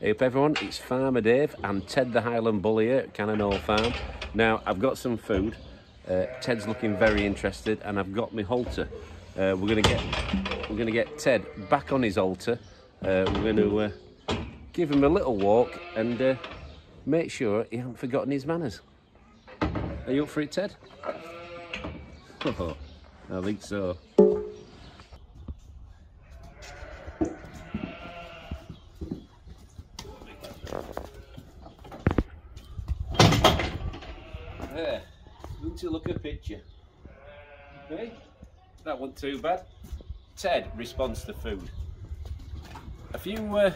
Hey up everyone, it's Farmer Dave and Ted the Highland Bull here at Cannon Farm. Now I've got some food, uh, Ted's looking very interested and I've got my halter. Uh, we're gonna get we're gonna get Ted back on his halter. Uh, we're gonna uh, give him a little walk and uh, make sure he hasn't forgotten his manners. Are you up for it Ted? I think so. There, good to look at a picture. Okay, that wasn't too bad. Ted responds to food. A few uh,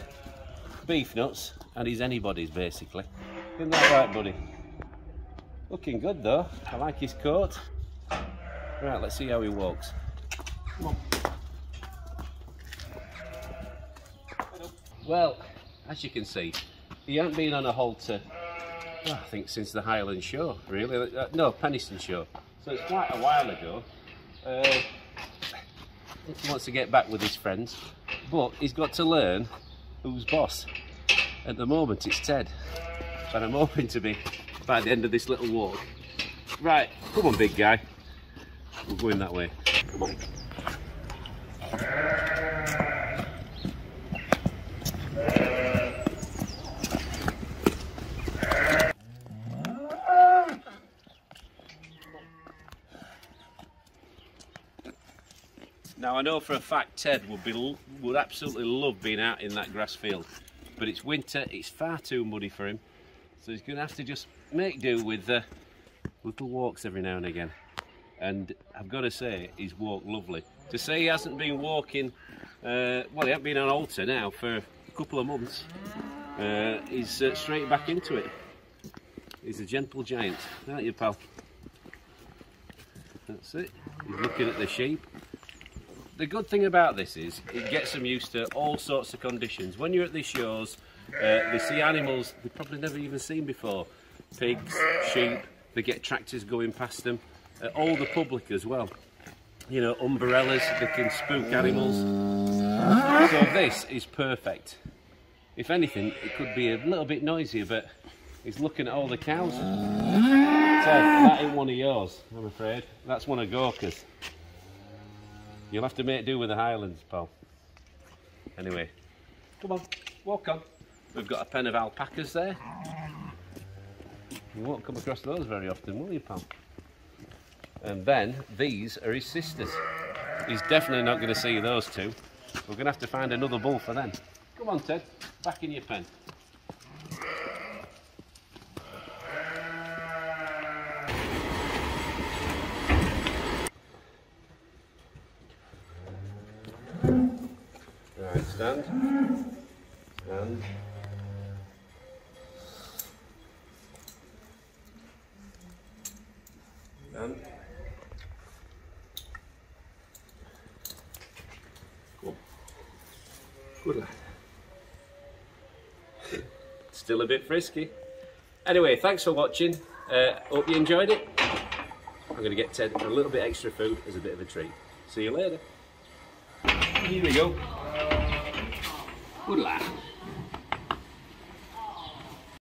beef nuts, and he's anybody's basically. Isn't that right, buddy? Looking good though. I like his coat. Right, let's see how he walks. Well, as you can see, he hasn't been on a halter I think since the Highland Show, really. Uh, no, Penistone Show. So it's quite a while ago. Uh, he wants to get back with his friends, but he's got to learn who's boss. At the moment, it's Ted, and I'm hoping to be by the end of this little walk. Right, come on, big guy. We're going that way. Come on. Now I know for a fact Ted would be would absolutely love being out in that grass field, but it's winter. It's far too muddy for him, so he's going to have to just make do with uh, little walks every now and again. And I've got to say, he's walked lovely. To say he hasn't been walking, uh, well, he hasn't been on halter now for a couple of months. Uh, he's uh, straight back into it. He's a gentle giant, aren't you, pal? That's it. He's looking at the sheep the good thing about this is it gets them used to all sorts of conditions. When you're at these shows, uh, they see animals they've probably never even seen before. Pigs, sheep, they get tractors going past them. Uh, all the public as well. You know, umbrellas, they can spook animals. So this is perfect. If anything, it could be a little bit noisier, but he's looking at all the cows. So that ain't one of yours, I'm afraid. That's one of Gorka's. You'll have to make do with the Highlands, pal. Anyway, come on, walk on. We've got a pen of alpacas there. You won't come across those very often, will you, pal? And then these are his sisters. He's definitely not going to see those two. We're going to have to find another bull for them. Come on, Ted, back in your pen. Stand. And and cool. Good lad. Still a bit frisky. Anyway, thanks for watching. Uh, hope you enjoyed it. I'm going to get Ted a little bit extra food as a bit of a treat. See you later. Here we go. Good lad.